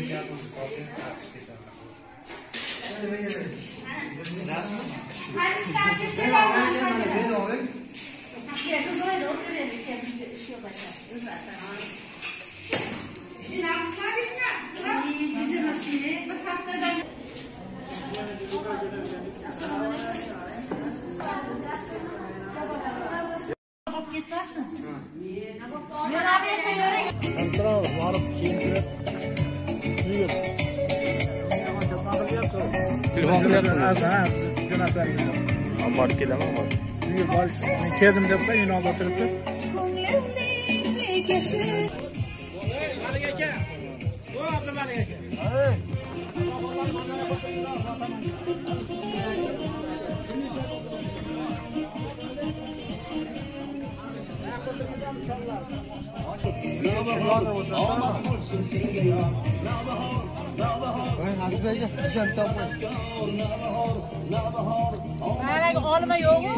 से क्या कुछ प्रॉब्लम था आपके साथ jo'nab bergan. Borib kelaman, bor. Uyib borish. Men keldim deb qo'y, meni olib turibdi. Malik aka. O Abdumalik aka. Voy, Hasib aka, bizam top qo'y. Mana olma yo'q-ku.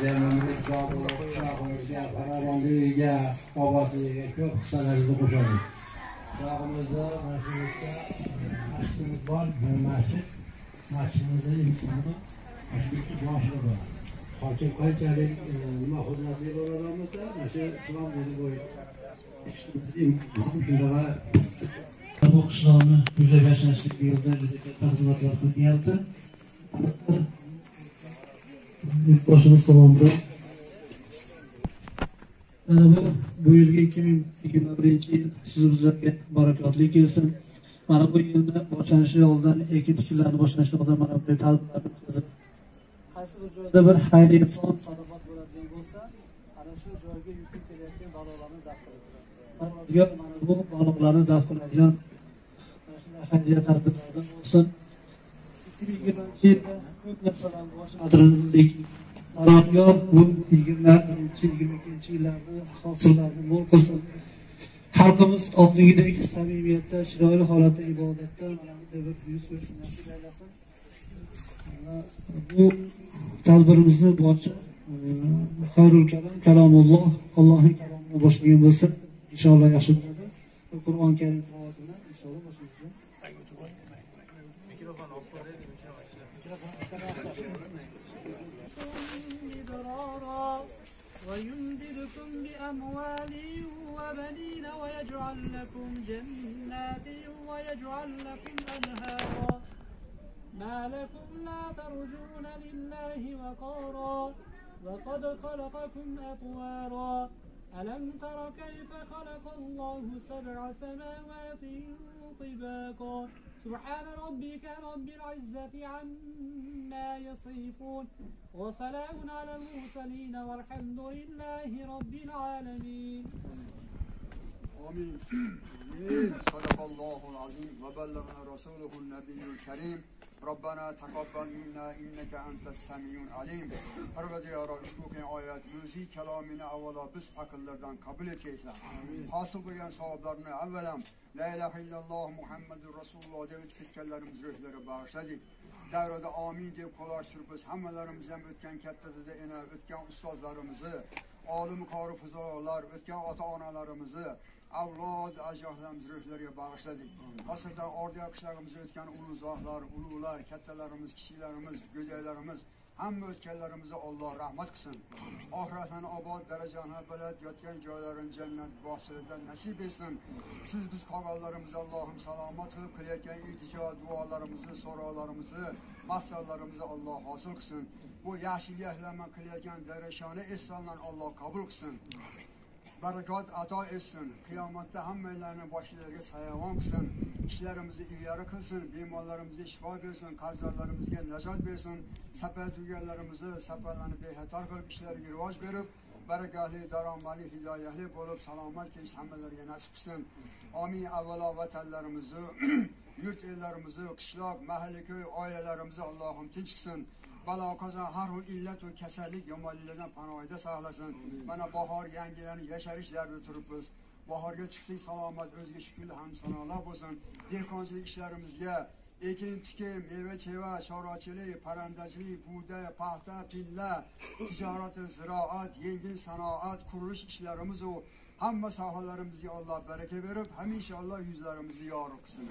Zemimiz sog' bo'lib, qishlog'imizga, xonadonligiga, obodligiga ko'p hissalarimizni qo'shamiz. Qishlog'imizda mana shu yerda masjidimiz bor, bir masjid. Masjidimizda imkoni masjidni boshida bor. Hokim qanchalik e, nima hurmatli bo'ladimizda, mana shu islom dini bo'yicha shunaqa bu qishloqni yuzlab yashashlik yo'lida juda katta xizmatlar qilyapti. Yurtboshimiz tomonidan mana bu bu yilgi ikki ming yigirma birinchi yil siz bizlarga barakotli kelsin mana bu yilda boshlanishi oldidan ekin tikinlarni boshlanishi oldidan mana bunday tadbirlarni o'tkazib qaysi bir joyda bir xayriya fond sadaqat bo'ladigan bo'lsa ana shu joyga yetib kelayotgan balolarni daf qiladigan mana bu balolarni daf qiladigan mana shunday xayriya tadbirlardan bo'lsin. Ikki ming yigirmanchi yilda ko'p narsalarni boshqarildik Alloh bu yigirma birinchi yigirma ikkinchi yillarni hosillarni mo'l qilsin. Xalqimiz oldingidek samimiyatda chiroyli holatda ibodatda mana bunday bir yuz ko'rishni nasib aylasin bu tadbirimizni boshi e, xayrul kalom kalomulloh allohning kalomini boshlagan bo'lsa inshaalloh yaxshi bo'ladi qur'oni karim tilovatini inshaalloh boshlaymiz مدرارا ويمددكم بأموال وبنين ويجعل لكم جنات ويجعل لكم أنهارا ما لكم لا ترجون لله وقارا وقد خلقكم أطوارا. ألم تر كيف خلق الله سبع سماوات طباقا؟ سبحان ربك رب العزة عما يصفون. وسلام على المرسلين والحمد لله رب العالمين. آمين آمين صدق الله العظيم وبلغنا رسوله النبي الكريم ربنا تقبل منا إنك أنت السميع العليم Parvardigara ushbu qilgan oyat o'zi kalomini avvalo biz faqirlardan qabul etgaysan. Hosil bo'lgan savoblarni avvalam la ilaha illalloh Muhammadur Rasululloh deb o'tib ketganlarimiz ruhlari bag'ishladik. Davrada amin deb qo'lashtirib biz hammalarimiz ham o'tgan katta dada ena o'tgan ustozlarimizni, olim qori fuzolar, o'tgan ota-onalarimizni avlod ajdodlarimiz ruhlariga bag'ishladik. Xosatan ordiya qishlog'imizda o'tgan ulu zohlar, ulug'lar, kattalarimiz, kichiklarimiz, go'daylarimiz hamma o'tganlarimizga Alloh rahmat qilsin. Oxiratni obod darajani bilad yotgan joylarini jannat bog'chalaridan nasib etsin. Siz biz qolganlarimizni Allohim salomat qilib qilayotgan iltijo duolarimizni, so'rovlarimizni, maqsadlarimizni Alloh hosil qilsin. Bu yaxshi yahlarman qilayotgan darashoni esondan Alloh qabul qilsin. Barakot ato etsin. Qiyomatda hammanglarni boshlariga sayovon qilsin ishlarimizni ilgari qilsin bemorlarimizga shifo bersin qarzorlarimizga najot bersin safar tugaganlarimizni safarlarni bexatar qilib ishlariga rivoj berib barakali daromadli hidoyatli bo'lib salomat kelish hammalariga nasib qilsin omin avvalo vatanlarimizni yurt ellarimizni qishloq mahalla ko'y oilalarimizni allohim tinch qilsin balo qazo haru illat va kasallik yomonliklardan panohida saqlasin. Mana bahor yangilanib yasharish dardida turibmiz. Bahorga chiqsak salomat o'ziga shukrli hamd sanolar bo'lsin. Dehqonchilik ishlarimizga ekin tikim meva cheva chorvachilik parandachilik bug'doy paxta pilla tijorati ziroat yengil sanoat qurilish ishlarizu hamma sohalarimizga alloh baraka berib hamisha alloh yuzlarimizni yorug' qilsin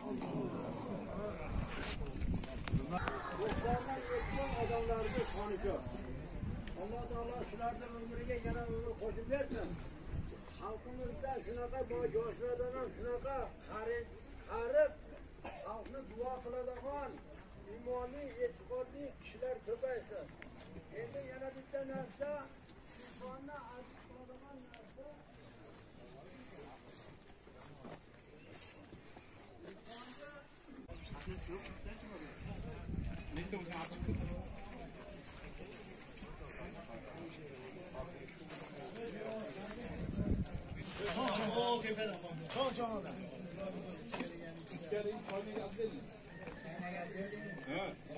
odamlarni qoni ko'p alloh taolo shularni umriga yana umr qo'shib bersin xalqimizda shunaqa yoshlardan ham shunaqa qarib qarib xalqni duo qiladigan iymonli e'tiqodli kishilar ko'paysin yana bitta narsa iymonni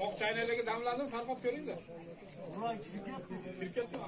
oq chaynaklarga damladim farqot ko'ringda kirkatmi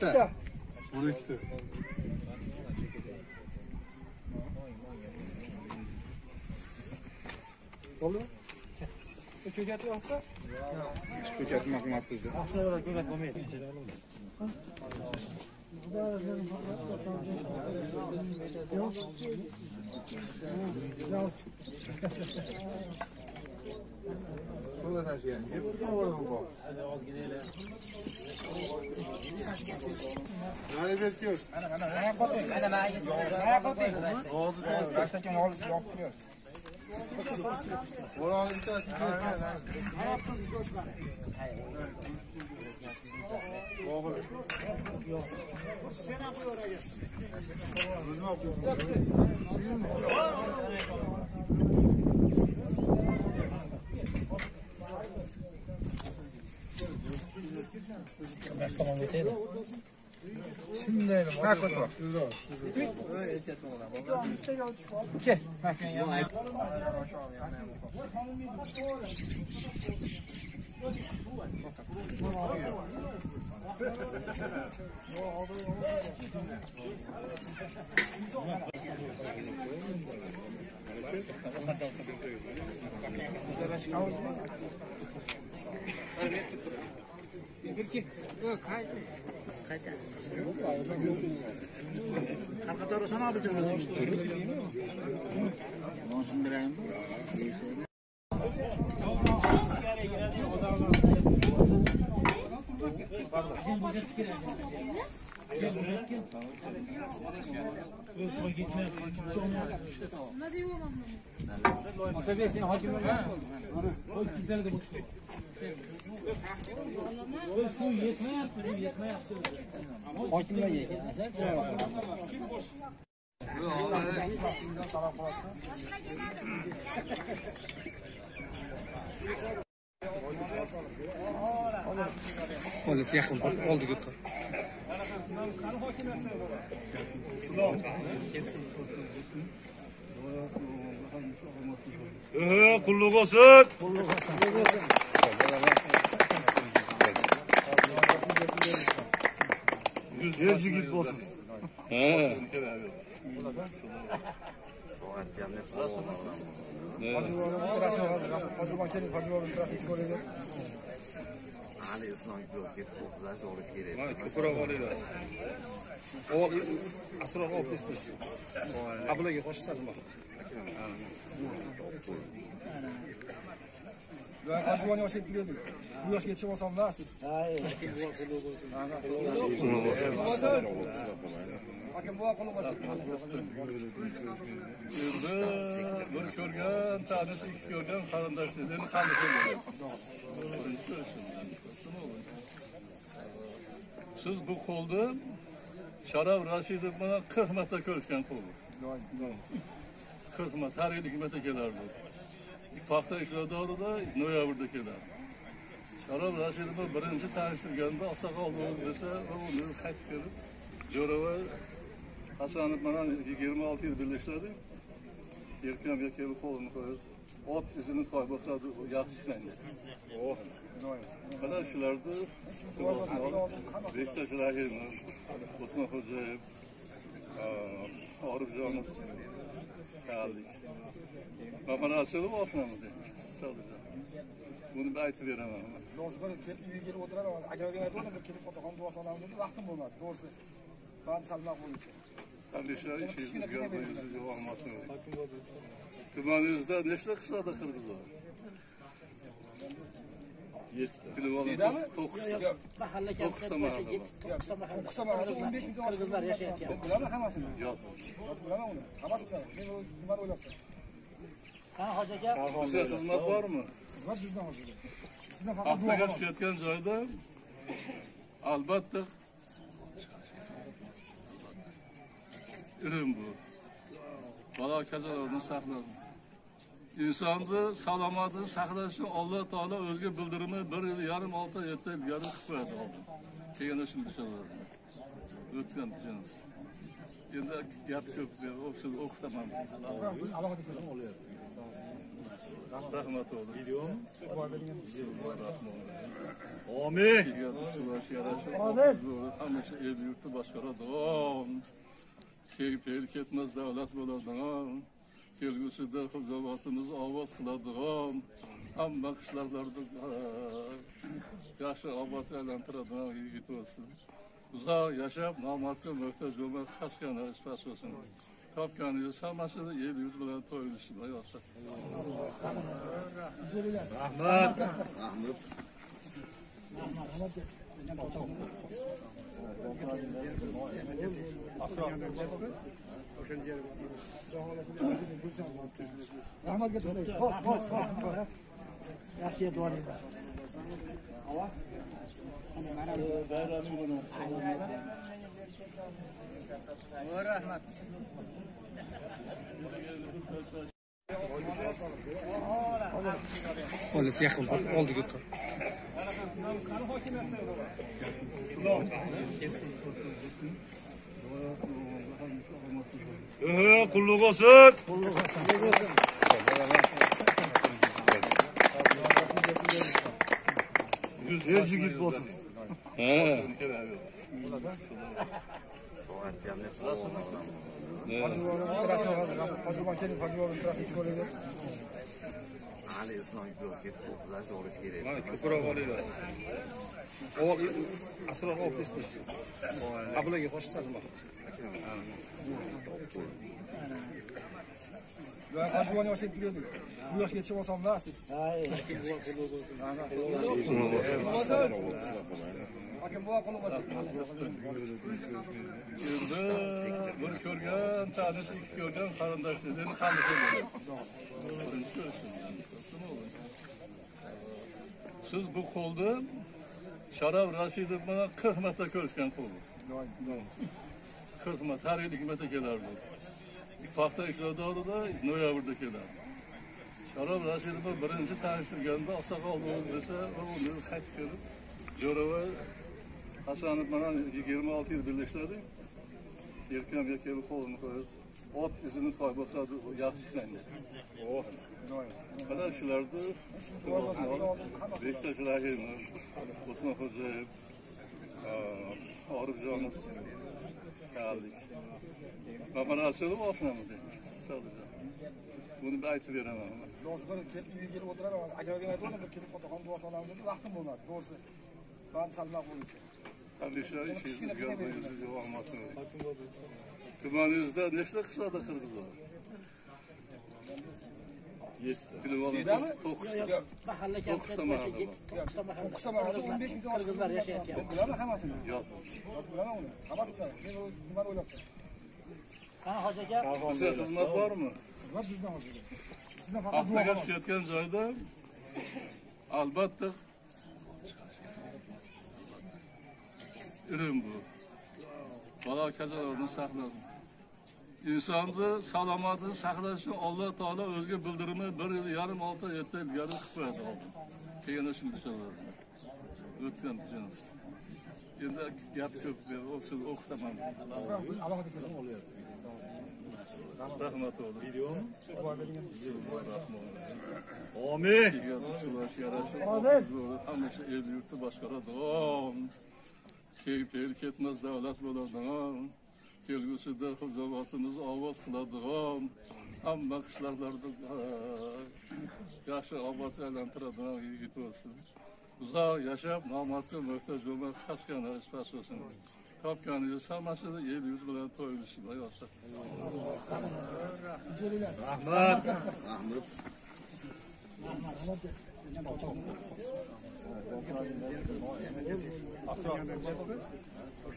Kitap. Bunu kitap. Oldu mu? Çocuk yatıyor hafta. Hiç çocuk yatmak mı hakkızdı? Aslında olarak göbek olmayı. Yok. Yok. pulini tashlagan deb Thank you. 进来！来，过来！来，过来！来，过来！erkak qaytadi ro'shon obijon man shundiraymi Pardon. nima deyapman otabek sen hokimmi o'z kizlarida bo'lish kerak suv yetmayapti yetmayapti hokimlar yegan talab qiladi Olha, tinha com oldu gök. Ee, kulluk olsun. Kulluk olsun. Git olsun. He. Hali islom biroz ketib olish kerak Mana ko'proq olinglar. Ol, asror olib testasiz. ablaga qo'shsa nima? Ben acıvan yoshga yetib keldik. Bu yoshga yetishib olsam nasib. Hakim bu qo'li bor. Endi bir ko'rgan, tanishib ikki ko'rgan qarindoshlarni? Siz bu qo'lni Sharaf Rashidov bilan 40 marta ko'rishgan qo'l. 40 marta, har yili 2 marta kelardi. Paxta ishladorida noyabrda keladi. sharof Rashidovni birinchi tanishtirganda oqsoqol bo'ldi desa, u uni qaytib kelib, Jo'rava Hasanov bilan 26 yil birlashadi. Yelkamga kelib qo'lini qo'yib, ot izini qo'yib bosadi, yaxshi ishlaydi. Oh. Mana shularni Bektash Rahimov, Osmon Xo'jayev, Orifjonov, Kalik. Mana Rasulov. Sadaqat. Buni bir aytib beraman. Doğrusu böyle kelib uyga kelib o'tiraman. Akaga aytdim bir kelib otaxon duo solaman dedi. Vaqtim bo'lmadi. Doğrusu ben salmoq bo'yicha. Hamisha ishingiz yordingiz olmasin. Tumaningizda nechta qishloqda qirg'iz bor? Yetti kilo Dedami? to'qqizta. Mahalla To'qqizta mahalla bor. Qisqa mahalla 15 ming Qirg'izlar yashayapti. Bilaman hammasini. Yo'q. Bilaman uni. Hammasi bilaman. Men u nimani o'ylabman. Ha, hoji aka. Bizga xizmat bormi? Xizmat bizdan hozir. Sizdan faqat duo Haftaga qilamiz. tushayotgan joyda albatta ilim bu. Bola kazalardan saqlasin. insonni salomatini saqlash uchun alloh taolo o'ziga bildirmay bir yil yarim olti yetti yil yarim qilib qo'yadi oldin keyin shuni tushiradi o'tgan tushunasiz endi gap ko'p sizni o'qitaman rahmat o'g'lim Amin. hamisha el yurtni keyin ketmas davlat bo'ladigan kelgusida hisobotimizni obod qiladigan hamma qishloqlarda yaxshi obod aylantiradigan yigit bo'lsin uzoq yashab nomardga muhtoj bo'lmay qaskani ispas bo'lsin topganingiz hammasini el yurt bilan to'yilishini yozsa rahmat kelsin Xo'p, xo'p, xo'p. Yaxshi e'tiboringizga. Öhö, qulluq olsun. El yigit bo'lsin. He. Hojibon keling, Hacı rasm ko'raylik. Hali islom biroz ketib qoldilar so'rash kerak Mana ko'proq olinglar. Ol, asror olib testasiz. Qabulaga qo'shsa nima? Ben hojibon yoshga yetib keldik. Bu yoshga yetishib olsam nasib. Hakim bu qo'li bor. Endi bir ko'rgan, tanishib ikki ko'rgan qarindoshlarni qanday ko'rgan? Birinchi ko'rishim. Siz bu qo'lni Sharaf Rashidov bilan 40 marta ko'rishgan qo'l. 40 marta, har yili 2 marta kelardi. Paxta ishladorida noyabrda keladi. Sharaf Rashidovni birinchi tanishtirganda oqsoqol bo'ldi desa, u qaytib kelib, Jo'rava Hasanov bilan 26 yil birlashadi. Yelkamga kelib qo'lini qo'yib, ot izini qo'yib bosadi, yaxshi ishlaydi. Oh. Mana shularni Bektash Rahimov, Osmon Xo'jayev, Orifjonov, Kalik. Mana Rasulov oshnamiz endi. Sadaqat. Buni bir aytib beraman. Doğrusu böyle kelib uyga kelib o'tiraman. Akaga aytdim bir kelib otaxon duo solaman dedi. Vaqtim bo'lmadi. Doğrusu Ben salmak olmuş. hamisha ishingiz gavdangizni yo'qolmasin tumaningizda nechta qishloqda qirg'iz bor yettita bilib oling to'qqizta Mahalla To'qqizta mahalla bor. To'qqizta mahalla. To'qqizta mahalla, o'n besh mingta oshib Qirg'izlar yashayapti. Bilaman hammasini. yo'q Bilaman uni. Men nimani o'ylabman. Qani hoji aka? xizmat bormi Xizmat bizdan hozir. Sizdan faqat paxtaga tushayotgan joyda albatta ilm bu bola kazalardan saqlasin insonni salomatini saqlash uchun alloh taolo o'ziga bildirmay bir yil yarim olti yetti ilgari qilib qo'yadi oldin keyin shuni tushunadi o'tgan tushunadi endi gap ko'p siz o'qitaman Alohida kelaman. rahmat o'g'lim Amin. hamisha el yurtni boshqaradi keyin fel ketmas davlat bo'ladi kelgusida hisobotimiz obod qiladi hamma qishloqlarni yaxshi obodga aylantiradigan yigit bo'lsin. Uzoq yashab nomardga muhtoj bo'lmay qaskani ispas bo'lsin. Topganingiz hammasini el yurt bilan to'yilishib yotsa Rahmat. Xo'p,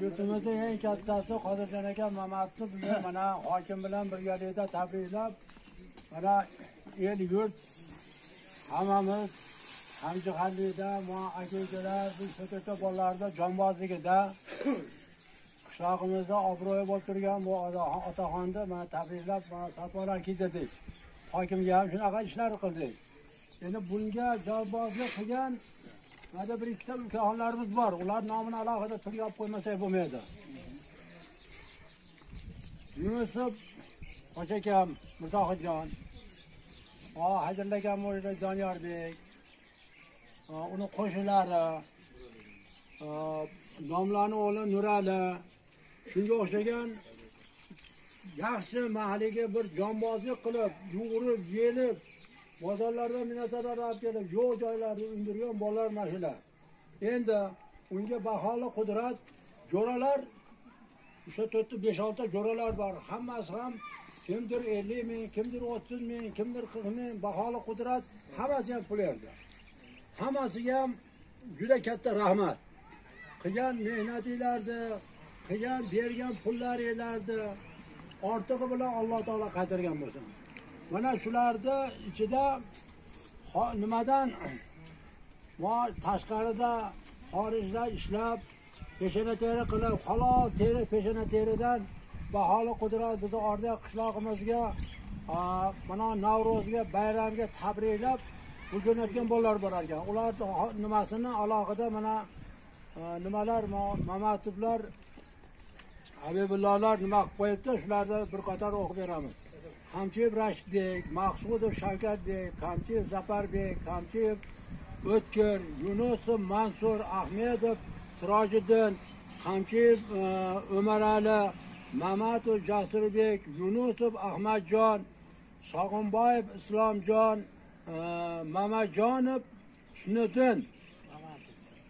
yurtimizni eng kattasi qodirjon aka mamatni bugun mana hokim bilan birgalikda tabriklab mana el yurt hammamiz hamjihatlikda aka ukalar biz to'rtta bolalarni jonbozligida qishlog'imizda obro'yi bo'lib turgan bu otaxonni mana tabriklab mana sotmolar kiydirdik hokimga ham shunaqa ishlar qildik. Endi bunga javobgarlik qilgan mana bir ikkita ukaxonlarimiz bor. Ular nomini alohida tilga olib qo'ymasak bo'lmaydi. Yunusov hoji akam mirzohidjon hajrul akam o'rnida doniyorbek uni qo'shnilari domlani o'g'li nurali. Shunga o'xshagan yaxshi mahalliga bir jonbozlik qilib yugurib yelib bozorlardan minnatdorlar olib kelib yo'q joylarni undirgan bolalar mana shular endi unga baholi qudrat jo'ralar o'sha to'rtta besh oltita jo'ralar bor. Hammasi ham kimdir ellik ming kimdir o'ttiz ming kimdir qirq ming baholi qudrat hammasi ham pul endi. Hammasiga ham juda katta rahmat. Qilgan mehnatinglarni qilgan bergan pullaringlarni ortig'i bilan alloh taolo qaytargan bo'lsin. Mana shularni ichida nimadan va tashqarida xorijda ishlab peshona teri qilib halol teri peshona teridan baholi qudrat bizni orda qishlog'imizga mana navro'zga bayramga tabriklab pul jo'natgan bolalar bor ekan. Ularni nimasini alohida mana nimalar mamatublar mamatovlar habibullohlar nima qilib qo'yibdi shularni bir qator o'qib beramiz. Qamchiyev rashidbek maqsudov shavkatbek qamchiyev zafarbek qamchiyev o'tkir yunusov mansur ahmedov sirojiddin qamchiyev e, umarali mamatov jasurbek yunusov ahmadjon sog'inboyev islomjon e, mamajonov husniddin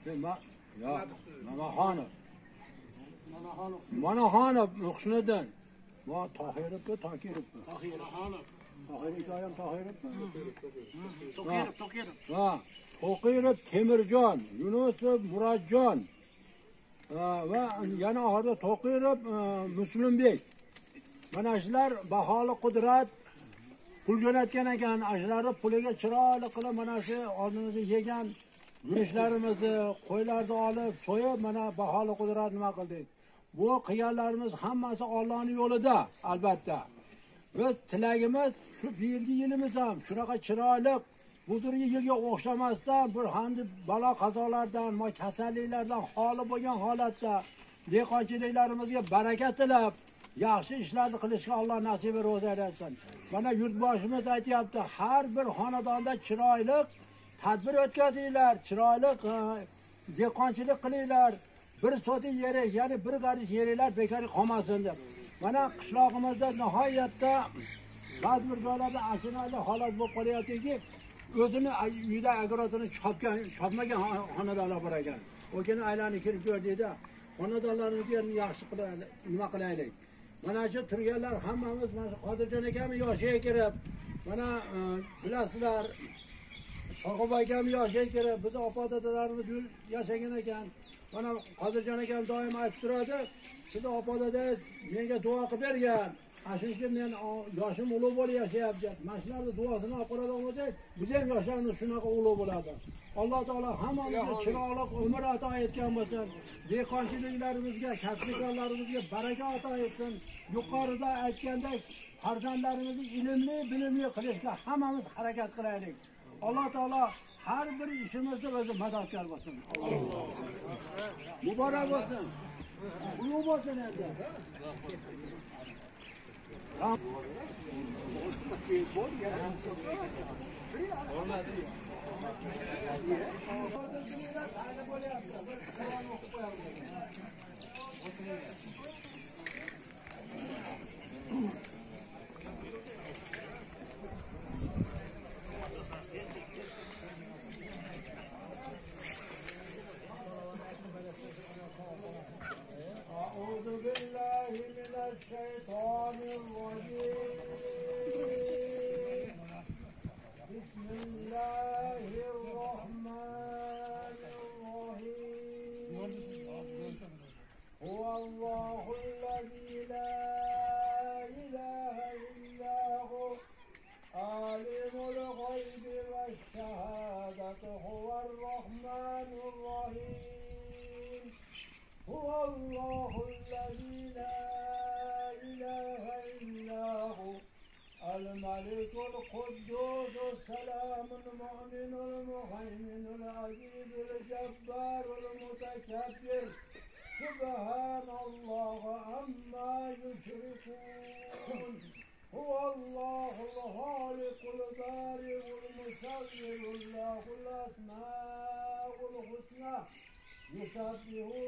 E, mamaxonov. Manaxonov husniddin ma tohirovmi tokirovmi tohir aka ham tohirovmi To'qirib, to'qirib. ha to'qirov temirjon yunusov murodjon va yana oxirida to'qirov e, muslimbek. Mana shular baholi qudrat pul jo'natgan ekan shularni puliga chiroyli qilib mana shu oldimizda yegan go'shtlarimizni qo'ylarni olib so'yib mana baholi qudrat nima qildik bu qilganlarimiz hammasi ollohni yo'lida albatta. Biz tilagimiz shu yilgi yilimiz ham shunaqa chiroyli buzurgi yilga o'xshamasdan bir hamda balo qazolardan ma kasalliklardan xoli bo'lgan holatda dehqonchiliklarimizga baraka tilab yaxshi ishlarni qilishga alloh nasib ro'za aylasin mana yurtboshimiz aytyapti har bir xonadonda chiroyli tadbir o'tkazinglar chiroyli e, dehqonchilik qilinglar. Bir soti yeri ya'ni bir g'arish yeringlar bekor qolmasin deb. Mana qishlog'imizda nihoyatda ba'zi bir joylarda achinarli holat bo'lib qolayotganki o'zini uyida agrotini chopgan chopmagan xonadonlar bor ekan. O'kani aylanib kirib ko'rdikda xonadonlarimizni yaxshi qilaylik nima qilaylik? Mana shu turganlar hammamiz mana shu qodirjon akami yoshiga kirib mana e, bilasizlar Soqib akam yoshiga kirib bizni opa dadalarimiz yashagan ekan. Mana qodirjon akam doim aytib turadi sizni opa dadangiz menga duo qilib bergan. Ana shuning uchun men yoshim ulug' bo'lib yashayapti. Mana shularni duosini olib qoladigan bo'lsak biz ham yoshlarimiz shunaqa ulug' bo'ladi. Alloh taolo hammamizga chiroyli umr ato etgan bo'lsin. Dehqonchiliklarimizga kasbkorlarimizga baraka ato etsin. Yuqorida aytgandek farzandlarimizni ilmli bilimli qilishga hammamiz harakat qilaylik. Alloh taolo har bir ishimizni o'zi madadkor bo'lsin muborak bo'lsin ulug' bo'lsin endi Thank you. بسم الله الرحمن الرحيم هو الله الذي لا إله إلا هو عالم الغيب والشهادة هو الرحمن الرحيم هو الله الذي لا الملك القدوس السلام المؤمن المهيمن العزيز الجبار المتكبر سبحان الله عما يشركون هو الله الخالق البارئ المصور له الأسماء الحسنى يسبح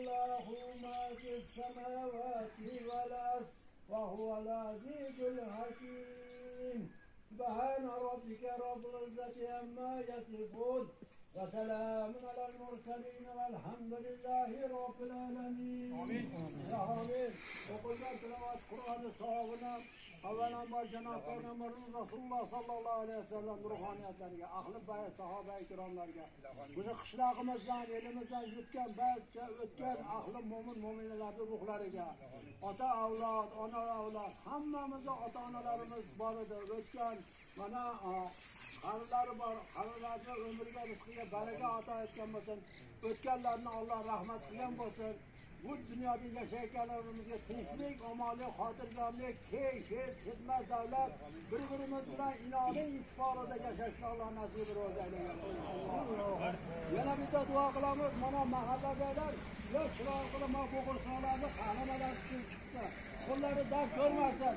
له ما في السماوات والأرض وهو العزيز الحكيم. سبحان ربك رب العزة عما يصفون. وسلام على المرسلين والحمد لله رب العالمين. آمين. آمين. وقلنا تلاوة قرآن صوابنا. Avvalambor janob payg'ambarimiz rasululloh sollallohu alayhi vasallam ruhoniyatlariga ahli bayt sahoba ikromlarga o'sha qishlog'imizdan elimizdan yutgan barcha o'tgan ahli mo'min mo'minalarni ruhlariga ota avlod ona avlod hammamizni ota onalarimiz bor edi o'tgan mana qarilari bor qarilarni umriga rizqiga baraka ato etgan bo'lsin o'tganlarni alloh rahmat qilgan bo'lsin. Bu dunyoda yashayotganlarimizga tinchlik omonlik xotirjamlik keng sher xizmat davlat bir birimiz bilan inoning ittifoqida yashashni alloh nasib yana bitta duo qilamiz mana mahalladagilar yosh chiroqli bo'g'irsoqlarni qahramonlar chiqdi qo'llari dard ko'rmasin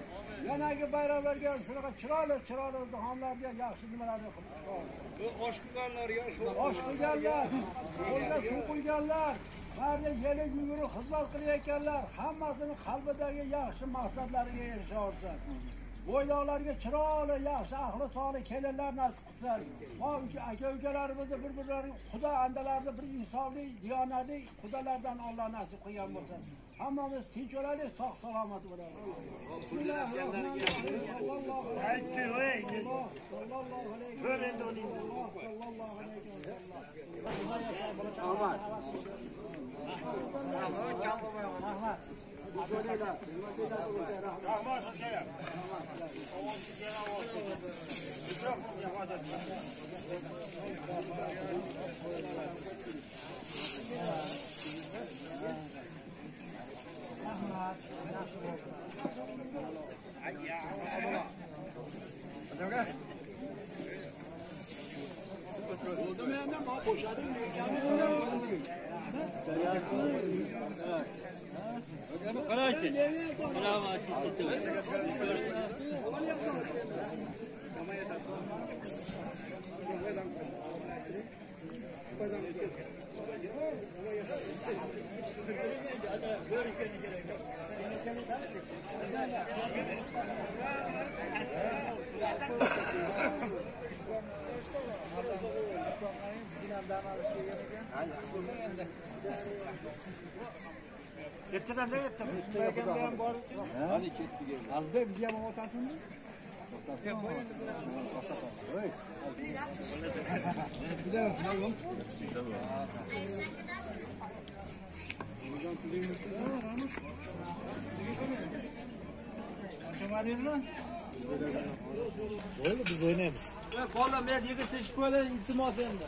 yanagi bayramlarga shunaqa chiroyli chiroyli duxomlarga yaxshi nimalarni qilib osh qilganlar yosh osh qilganlar qo'lga suv quyganlar bari yeli yugurib xizmat qilayotganlar hammasini qalbidagi yaxshi maqsadlariga erisha olsin. Bo'ydoqlarga chiroyli yaxshi ahli solih kelinlar nasib qilsin. Aka ukalarimizni bir birlariga xudo andalarni bir insonli diyonatli xudolardan olloh nasib qilgan bo'lsin. Hammamiz tinch o'laylik sog' salomat bo'laylik voy. sallallohu alayhi Ko'r endi uning. sallallohu alayhi vasallam rahmat Rahmat sizga. Ovoz sizga ovoz. Bo'ldimi endi? Ma bo'shadim, Yettida yetti. Hadi ketdik endi. Azbek bizni ham otasizmi? Bo'ldi biz o'ynaymiz. Bolam men yigit ish qo'yadi iltimos endi.